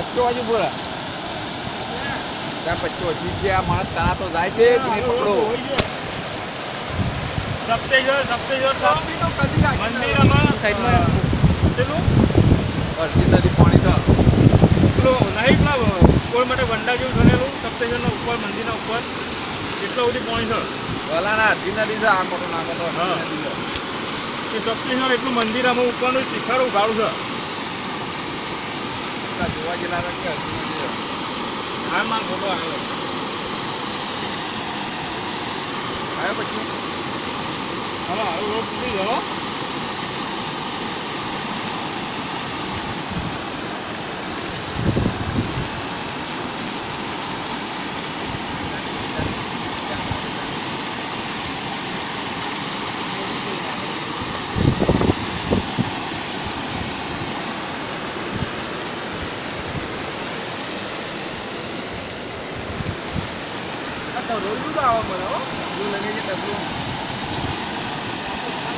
બચ્ચો હજુ બોલા. ત્યાં પચ્ચો હજી ગયા માણસ તારા તો જાય છે કે નહીં પકડો. સપ્તેશ્વર સપ્તેશ્વર મંદિરમાં સાઈડમાં પેલું અડધી નદી પાણી તો. પેલું નહીં પેલા ઉપર માટે વંડા જેવું બનેલું સપ્તેશ્વરના ઉપર મંદિરના ઉપર. એટલો બધી પાણી છે. ભલા ના અડધી નદી છે આ ના કોટો હા. અડધી એ સપ્તેશ્વર એટલું મંદિર આમાં ઉપરનું શિખર ઉગાડું છે. ત્યાં જોવા ગયેલા હતા કે અડધી નદી છે. આ માં ફોટો આવ્યો આવ્યો પછી હા હવે રોડ તૂટી ગયો तो रोज आवा मला हो तू लगेच